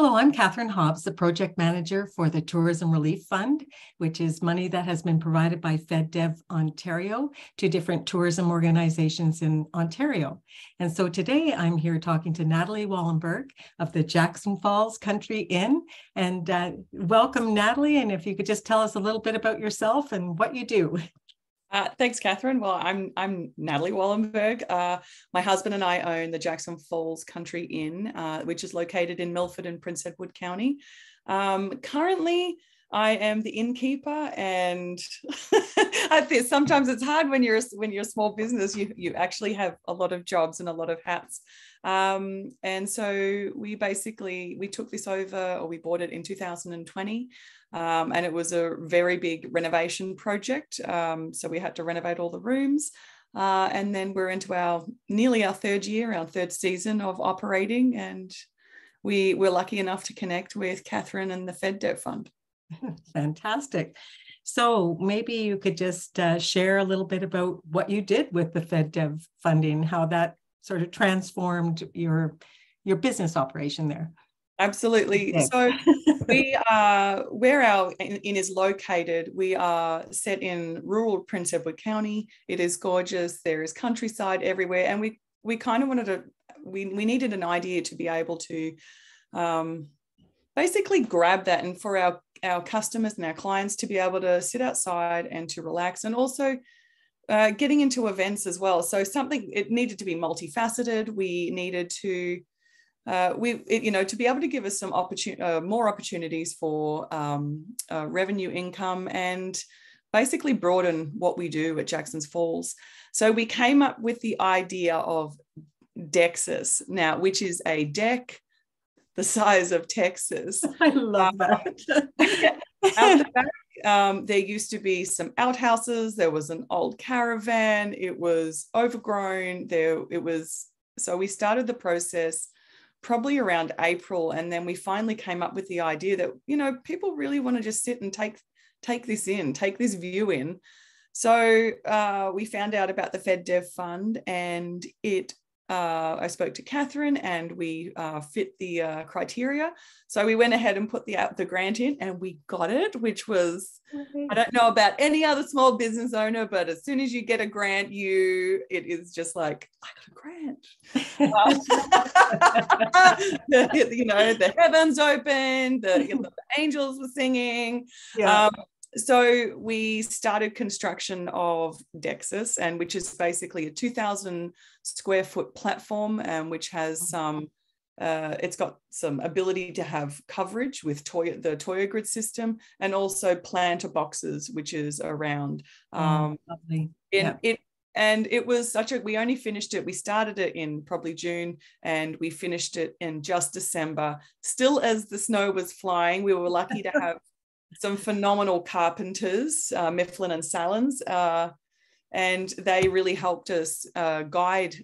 Hello, I'm Catherine Hobbs, the project manager for the Tourism Relief Fund, which is money that has been provided by FedDev Ontario to different tourism organizations in Ontario. And so today I'm here talking to Natalie Wollenburg of the Jackson Falls Country Inn. And uh, welcome, Natalie. And if you could just tell us a little bit about yourself and what you do. Uh, thanks, Catherine. Well, I'm I'm Natalie Wollenburg. Uh, my husband and I own the Jackson Falls Country Inn, uh, which is located in Milford and Prince Edward County. Um, currently, I am the innkeeper, and I think sometimes it's hard when you're when you're a small business. You you actually have a lot of jobs and a lot of hats. Um, and so we basically we took this over, or we bought it in 2020. Um, and it was a very big renovation project. Um, so we had to renovate all the rooms. Uh, and then we're into our nearly our third year, our third season of operating. And we were lucky enough to connect with Catherine and the FedDev Fund. Fantastic. So maybe you could just uh, share a little bit about what you did with the FedDev funding, how that sort of transformed your your business operation there. Absolutely. So we are where our inn is located. We are set in rural Prince Edward County. It is gorgeous. There is countryside everywhere, and we we kind of wanted to. We we needed an idea to be able to um, basically grab that, and for our our customers and our clients to be able to sit outside and to relax, and also uh, getting into events as well. So something it needed to be multifaceted. We needed to uh, we, it, you know, to be able to give us some opportunity, uh, more opportunities for um, uh, revenue income and basically broaden what we do at Jackson's Falls. So we came up with the idea of Dexus now, which is a deck the size of Texas. I love that. the back, um, there used to be some outhouses. There was an old caravan. It was overgrown. There, it was. So we started the process probably around April. And then we finally came up with the idea that, you know, people really want to just sit and take take this in, take this view in. So uh, we found out about the FedDev Fund and it uh, I spoke to Catherine and we uh, fit the uh, criteria. So we went ahead and put the the grant in and we got it, which was I don't know about any other small business owner, but as soon as you get a grant, you it is just like I got a grant. the, you know, the heavens opened, the, you know, the angels were singing. Yeah. Um, so we started construction of Dexus, and which is basically a 2,000 square foot platform, um, which has mm-hmm. some. Uh, it's got some ability to have coverage with Toyo, the Toyo grid system, and also planter boxes, which is around. Oh, um, oh, lovely. Yeah. it and it was such a we only finished it we started it in probably june and we finished it in just december still as the snow was flying we were lucky to have some phenomenal carpenters, uh, Mifflin and Salins, uh, and they really helped us uh, guide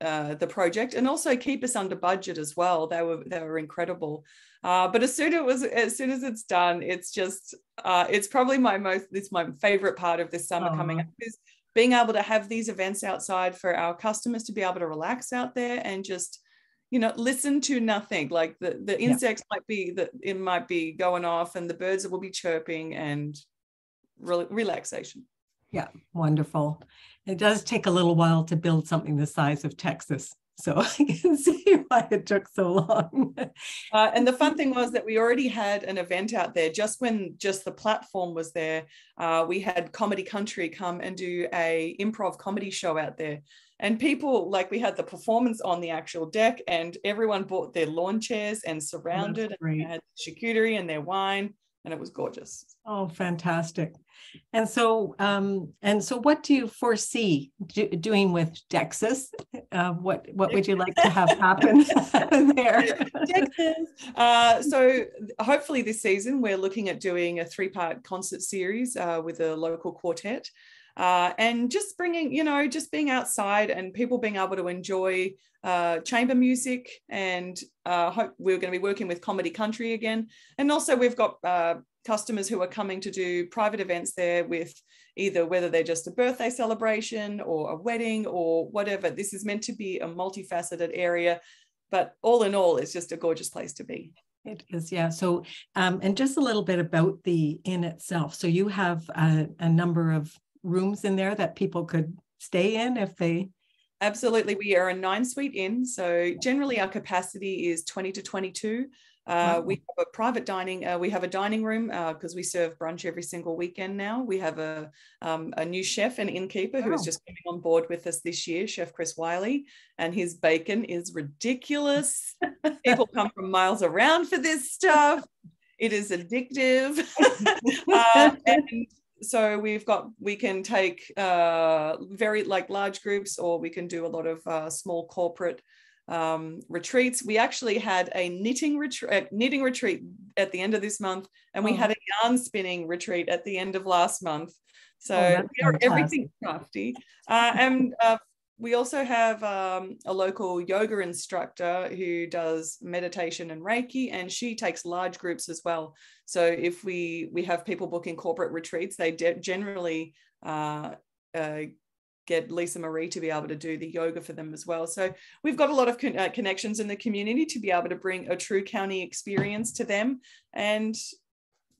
uh, the project and also keep us under budget as well. They were they were incredible. Uh, but as soon as it was as soon as it's done, it's just uh, it's probably my most it's my favorite part of this summer coming up is being able to have these events outside for our customers to be able to relax out there and just you know listen to nothing. Like the the insects yeah. might be that it might be going off and the birds will be chirping and re- relaxation. Yeah wonderful. It does take a little while to build something the size of texas so I can see why it took so long. uh, and the fun thing was that we already had an event out there just when just the platform was there. Uh, we had Comedy Country come and do a improv comedy show out there and people like we had the performance on the actual deck and everyone bought their lawn chairs and surrounded and had charcuterie and their wine and it was gorgeous. Oh fantastic. And so um and so what do you foresee do, doing with dexus uh, what what would you like to have happen there? Uh, so hopefully this season we're looking at doing a three part concert series uh, with a local quartet uh, and just bringing, you know, just being outside and people being able to enjoy uh, chamber music. And uh, hope we're going to be working with Comedy Country again. And also, we've got uh, customers who are coming to do private events there with either whether they're just a birthday celebration or a wedding or whatever. This is meant to be a multifaceted area. But all in all, it's just a gorgeous place to be. It is, yeah. So, um, and just a little bit about the inn itself. So you have a, a number of rooms in there that people could stay in if they Absolutely. We are a nine suite inn. So generally our capacity is 20 to 22. Uh, wow. We have a private dining. Uh, we have a dining room because uh, we serve brunch every single weekend now. We have a um, a new chef and innkeeper wow. who is just coming on board with us this year, Chef Chris Wiley, and his bacon is ridiculous. People come from miles around for this stuff. It is addictive. Uh, and so we've got we can take uh, very like large groups or we can do a lot of uh, small corporate um, retreats. We actually had a knitting retreat knitting retreat at the end of this month and we oh. had a yarn spinning retreat at the end of last month. So oh, we are everything crafty. Uh, and uh, we also have um, a local yoga instructor who does meditation and reiki and she takes large groups as well. So if we we have people booking corporate retreats they de- generally uh, uh, get lisa marie to be able to do the yoga for them as well. So we've got a lot of con- uh, connections in the community to be able to bring a true county experience to them. And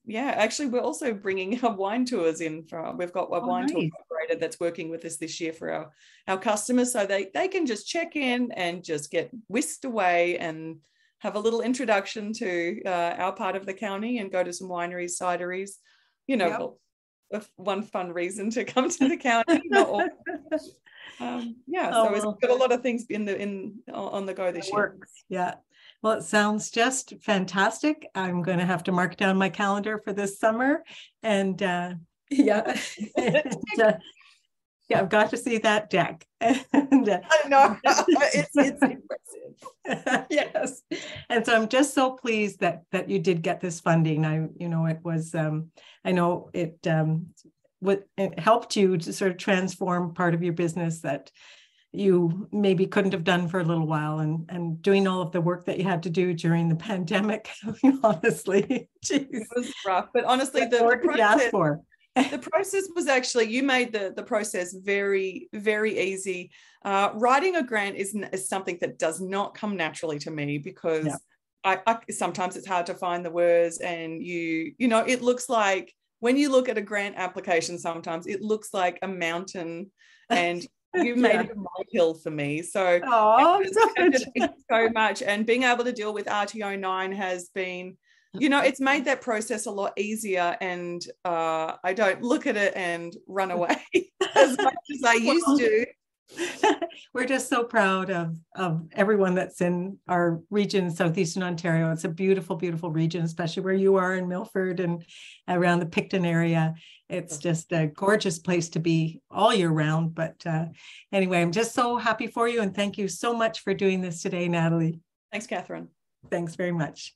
yeah, actually, we're also bringing our wine tours in. For, we've got a oh, wine nice. tour operator that's working with us this year for our, our customers. So they, they can just check in and just get whisked away and have a little introduction to uh, our part of the county and go to some wineries, cideries, you know, yep. one fun reason to come to the county. um, yeah, oh, so we've got a lot of things in the in on the go this year. Works. Yeah, well, it sounds just fantastic. I'm going to have to mark down my calendar for this summer. And uh, yeah, and, uh, yeah, I've got to see that deck. and, uh, I know it's, it's impressive. yes, and so I'm just so pleased that that you did get this funding. I, you know, it was. Um, I know it. Um, what it helped you to sort of transform part of your business that you maybe couldn't have done for a little while and and doing all of the work that you had to do during the pandemic honestly geez. it was rough but honestly the, the process, for. the process was actually you made the the process very very easy uh, writing a grant is, is something that does not come naturally to me because yeah. I, I sometimes it's hard to find the words and you you know it looks like when you look at a grant application sometimes it looks like a mountain and you made yeah. it a molehill for me. So, oh, so much. And being able to deal with RTO 9 has been, you know, it's made that process a lot easier. And uh, I don't look at it and run away as much as I used to. We're just so proud of, of everyone that's in our region, Southeastern Ontario. It's a beautiful, beautiful region, especially where you are in Milford and around the Picton area. It's just a gorgeous place to be all year round. But uh, anyway, I'm just so happy for you. And thank you so much for doing this today, Natalie. Thanks, Catherine. Thanks very much.